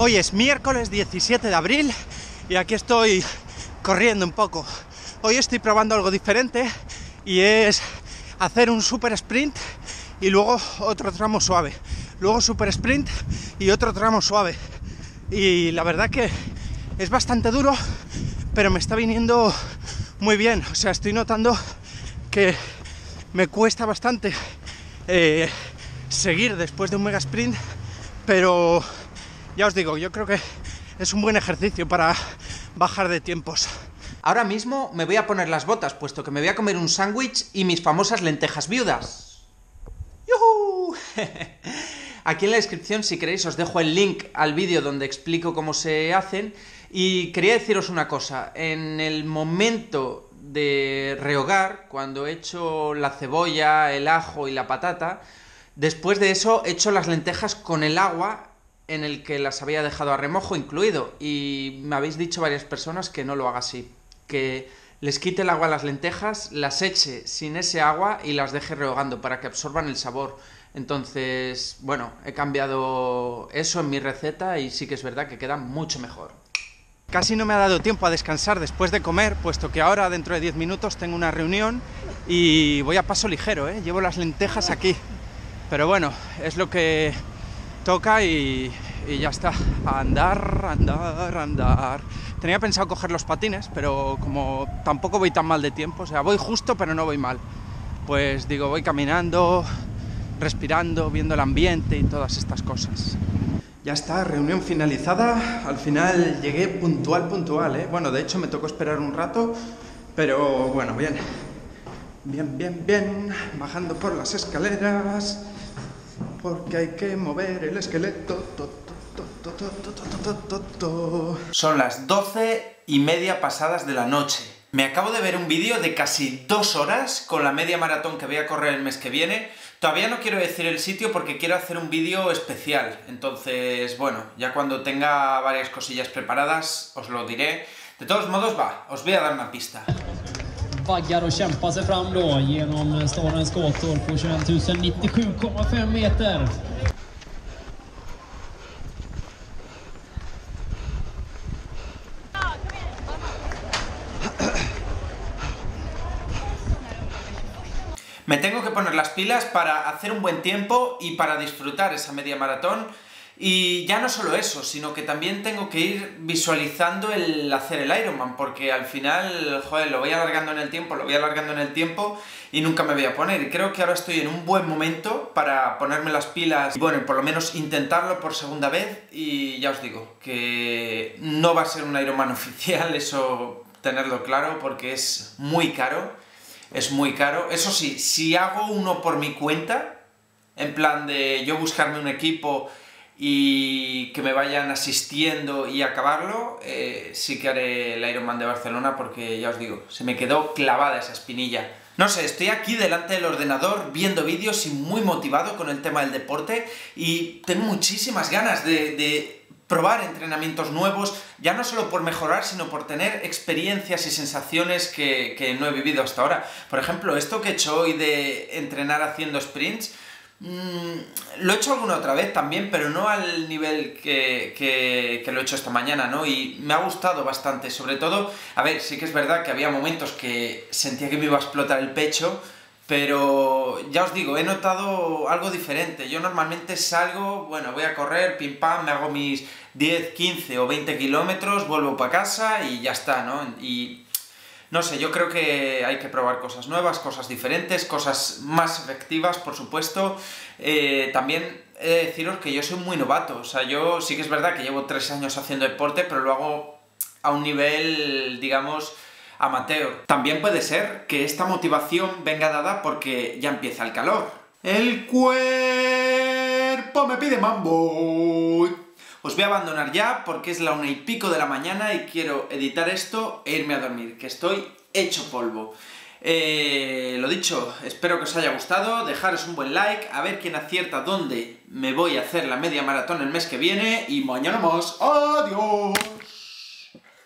Hoy es miércoles 17 de abril y aquí estoy corriendo un poco. Hoy estoy probando algo diferente y es hacer un super sprint y luego otro tramo suave. Luego super sprint y otro tramo suave. Y la verdad que es bastante duro, pero me está viniendo muy bien. O sea, estoy notando que me cuesta bastante eh, seguir después de un mega sprint, pero ya os digo, yo creo que es un buen ejercicio para bajar de tiempos. Ahora mismo me voy a poner las botas, puesto que me voy a comer un sándwich y mis famosas lentejas viudas. ¡Yuhu! Aquí en la descripción, si queréis, os dejo el link al vídeo donde explico cómo se hacen. Y quería deciros una cosa, en el momento de rehogar, cuando he hecho la cebolla, el ajo y la patata, después de eso he hecho las lentejas con el agua en el que las había dejado a remojo incluido y me habéis dicho varias personas que no lo haga así, que les quite el agua a las lentejas, las eche sin ese agua y las deje rehogando para que absorban el sabor. Entonces, bueno, he cambiado eso en mi receta y sí que es verdad que queda mucho mejor. Casi no me ha dado tiempo a descansar después de comer, puesto que ahora dentro de 10 minutos tengo una reunión y voy a paso ligero, ¿eh? llevo las lentejas aquí. Pero bueno, es lo que toca y, ya está. andar, andar, andar. Tenía pensado coger los patines, pero como tampoco voy tan mal de tiempo, o sea, voy justo pero no voy mal. Pues digo, voy caminando, respirando, viendo el ambiente y todas estas cosas. Ya está, reunión finalizada. Al final llegué puntual, puntual, ¿eh? Bueno, de hecho me tocó esperar un rato, pero bueno, bien. Bien, bien, bien. Bajando por las escaleras porque hay que mover el esqueleto. Son las doce y media pasadas de la noche. Me acabo de ver un vídeo de casi dos horas con la media maratón que voy a correr el mes que viene. Todavía no quiero decir el sitio porque quiero hacer un vídeo especial. Entonces, bueno, ya cuando tenga varias cosillas preparadas os lo diré. De todos modos, va, os voy a dar una pista. Och kämpar sig fram då genom stadens gator på 21 097,5 meter. Me tengo que poner las pilas para hacer un buen tiempo y para disfrutar esa media maratón y ya no solo eso, sino que también tengo que ir visualizando el hacer el Ironman, porque al final, joder, lo voy alargando en el tiempo, lo voy alargando en el tiempo y nunca me voy a poner. Creo que ahora estoy en un buen momento para ponerme las pilas y, bueno, por lo menos intentarlo por segunda vez. Y ya os digo, que no va a ser un Ironman oficial, eso tenerlo claro, porque es muy caro. Es muy caro. Eso sí, si hago uno por mi cuenta, en plan de yo buscarme un equipo y que me vayan asistiendo y acabarlo, eh, sí que haré el Ironman de Barcelona porque ya os digo, se me quedó clavada esa espinilla. No sé, estoy aquí delante del ordenador viendo vídeos y muy motivado con el tema del deporte y tengo muchísimas ganas de, probar entrenamientos nuevos, ya no solo por mejorar, sino por tener experiencias y sensaciones que, que no he vivido hasta ahora. Por ejemplo, esto que he hecho hoy de entrenar haciendo sprints, Mm, lo he hecho alguna otra vez también, pero no al nivel que, que, lo he hecho esta mañana, ¿no? Y me ha gustado bastante, sobre todo, a ver, sí que es verdad que había momentos que sentía que me iba a explotar el pecho, pero ya os digo, he notado algo diferente. Yo normalmente salgo, bueno, voy a correr, pim pam, me hago mis 10, 15 o 20 kilómetros, vuelvo para casa y ya está, ¿no? Y no sé, yo creo que hay que probar cosas nuevas, cosas diferentes, cosas más efectivas, por supuesto. Eh, también he de deciros que yo soy muy novato, o sea, yo sí que es verdad que llevo tres años haciendo deporte, pero lo hago a un nivel, digamos, amateur. También puede ser que esta motivación venga dada porque ya empieza el calor. El cuerpo me pide mambo. Os voy a abandonar ya porque es la una y pico de la mañana y quiero editar esto e irme a dormir, que estoy hecho polvo. Eh, lo dicho, espero que os haya gustado, dejaros un buen like, a ver quién acierta dónde me voy a hacer la media maratón el mes que viene y mañana más. ¡Adiós!